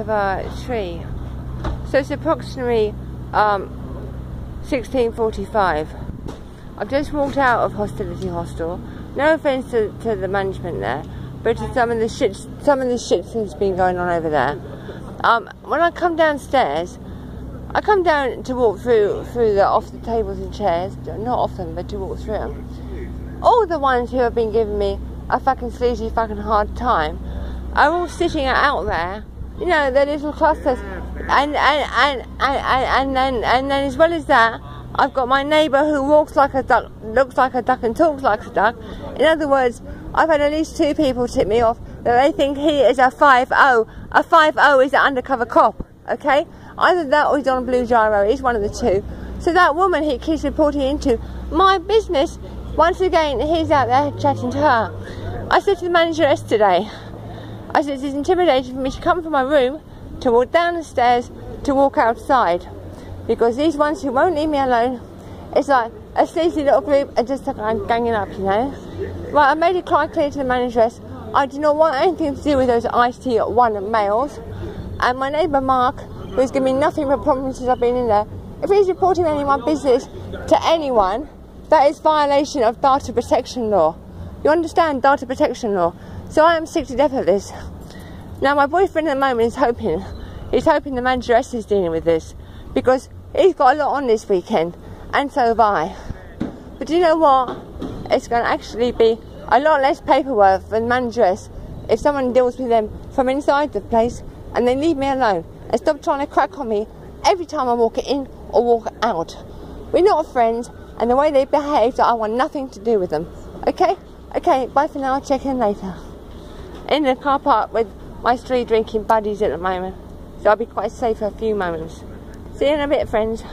of a tree. So it's approximately um, 1645. I've just walked out of Hostility Hostel. No offence to, to the management there, but to some of the shit, some of the shit that's been going on over there. Um, when I come downstairs, I come down to walk through through the off the tables and chairs, not off them, but to walk through them. All the ones who have been giving me a fucking sleazy, fucking hard time are all sitting out there. You know, their little clusters, and and and and and, and, and, and then as well as that, I've got my neighbour who walks like a duck, looks like a duck, and talks like a duck. In other words, I've had at least two people tip me off that they think he is a 5-0. A 5-0 is an undercover cop, okay? Either that or he's on a blue gyro. He's one of the two. So that woman he keeps reporting into my business. Once again, he's out there chatting to her. I said to the manager yesterday, I said it's intimidating for me to come from my room, to walk down the stairs, to walk outside because these ones who won't leave me alone, it's like a sleazy little group and just like I'm ganging up, you know. Right, I made it quite clear to the manageress, I do not want anything to do with those ICT one males. And my neighbour Mark, who's given me nothing but problems since I've been in there, if he's reporting any of my business to anyone, that is violation of data protection law. You understand data protection law? So I am sick to death of this. Now my boyfriend at the moment is hoping, he's hoping the manageress is dealing with this because he's got a lot on this weekend, and so have I. But do you know what? It's going to actually be a lot less paperwork for the manageress if someone deals with them from inside the place and they leave me alone and stop trying to crack on me every time I walk in or walk out. We're not friends, and the way they behave, I want nothing to do with them. Okay? Okay, bye for now. I'll check in later. In the car park with my three drinking buddies at the moment, so I'll be quite safe for a few moments. See you in a bit, friends.